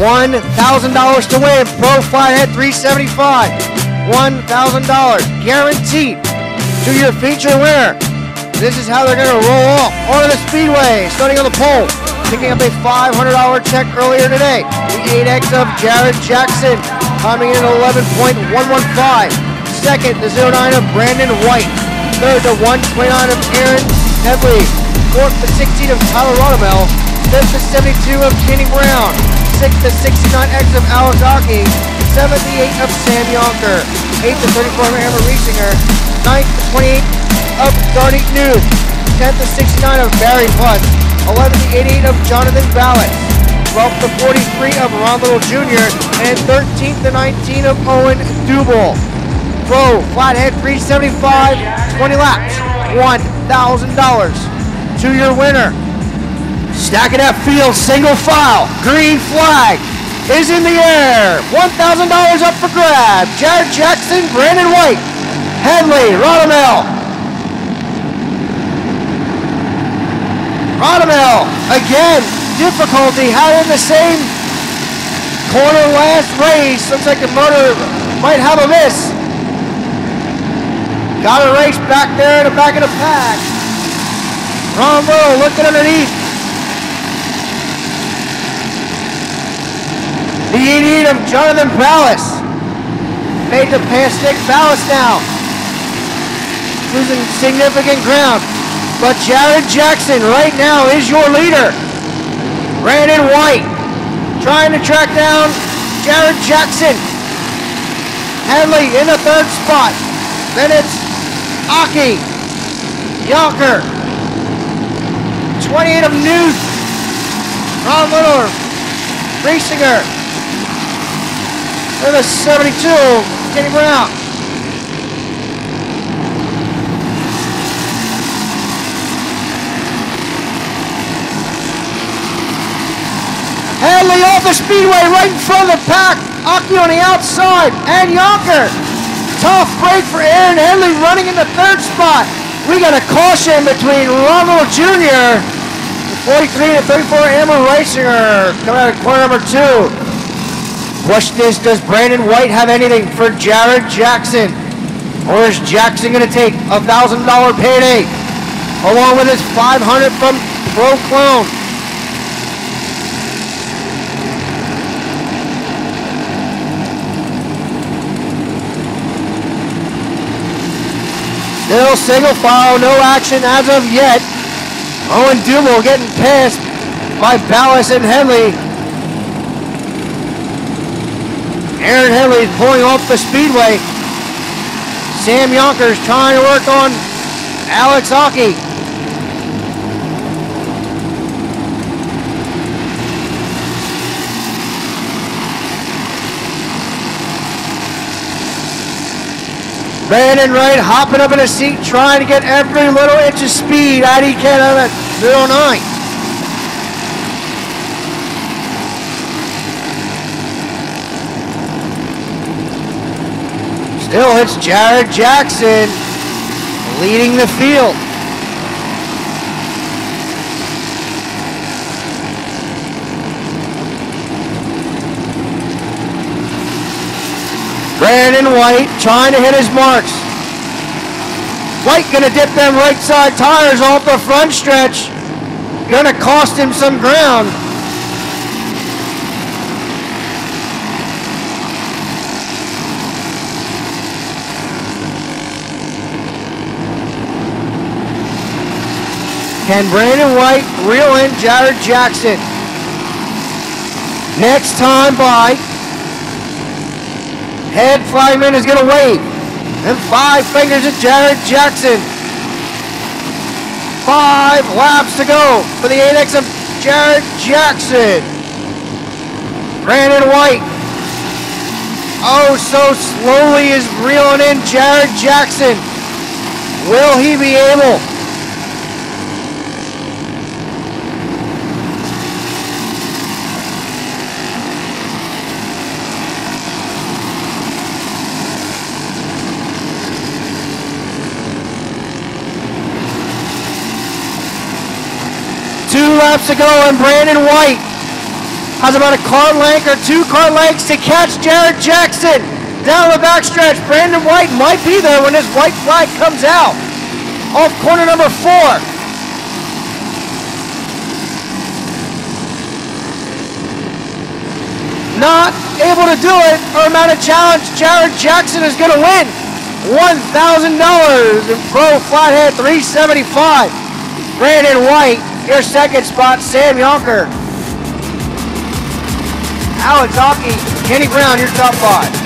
$1,000 to win. Pro Flathead 375. $1,000 guaranteed to your feature winner. This is how they're going to roll off onto the speedway, starting on the pole. Picking up a $500 check earlier today. The 8X of Jared Jackson coming in at 11.115. Second, the 09 of Brandon White. Third, the 129 of Aaron Headley. Fourth, the 16 of Tyler Rodamel. Fifth, the 72 of Kenny Brown. Sixth, the 69X of Alex Aki. Seventh, the 8 of Sam Yonker. 8 to 34 of Amber Riesinger. Ninth, to 28 of Darnie News. Tenth, to 69 of Barry Putz. Eleventh, the 88 of Jonathan Ballett. 12th, the 43 of Ron Little Jr. And 13th, the 19 of Owen Dubel. Pro Flathead 375, 20 laps, $1,000 to your winner. Stacking that field, single file, green flag is in the air. $1,000 up for grab. Jared Jackson, Brandon White, Henley, Rodamel. Rodamel, again, difficulty, had in the same corner last race. Looks like the motor might have a miss. Got a race back there in the back of the pack. Ron Little looking underneath. The 88 of Jonathan Ballas. Made the pass Nick Ballas now. Losing significant ground. But Jared Jackson right now is your leader. Brandon White trying to track down Jared Jackson. Henley in the third spot. Then it's Aki, Yonker, 28 of Newt, Ron Little, Riesinger, the 72, Kenny Brown. Hadley off the speedway right in front of the pack. Aki on the outside and Yonker. Tough break for Aaron Henley running in the third spot. We got a caution between Ron Little Jr. The 43 to 34 Amber Riesinger coming out of corner number two. Question is, does Brandon White have anything for Jared Jackson? Or is Jackson going to take a $1,000 payday along with his 500 from Pro Clone? Still single file, no action as of yet. Owen Dumel getting passed by Ballas and Henley. Aaron Henley pulling off the speedway. Sam Yonkers trying to work on Alex Aki. Brandon White hopping up in a seat, trying to get every little inch of speed out he can of that 09. Still, it's Jared Jackson leading the field. Brandon White trying to hit his marks. White gonna dip them right side tires off the front stretch. Gonna cost him some ground. Can Brandon White reel in Jared Jackson? Next time by, Head Flagman is going to wave. And five fingers at Jared Jackson. Five laps to go for the 8X of Jared Jackson. Brandon White. Oh, so slowly is reeling in Jared Jackson. Will he be able? Two laps to go and Brandon White has about a car length or two car lengths to catch Jared Jackson. Down the backstretch, Brandon White might be there when his white flag comes out. Off corner number four. Not able to do it or amount of challenge, Jared Jackson is going to win $1,000 in Pro Flathead 375. Brandon White, your second spot, Sam Yonker. Alex Hockey, Kenny Brown, your top five.